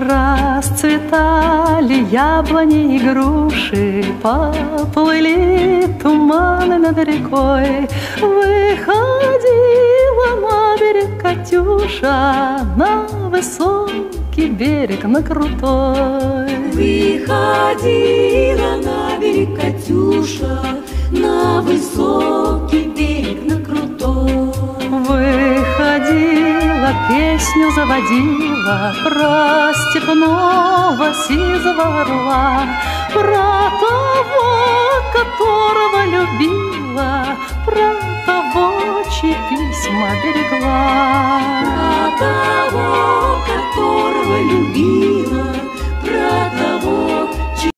Облетали яблони и груши, Поплыли туманы над рекой. Выходила на берег Катюша, На высокий берег, на крутой. Выходила на берег Катюша, На высокий берег, на крутой. Выходила, песню заводила Про степного сизого орла, Про того, которого любила, Про того, чьи письма берегла. Про того, которого любила,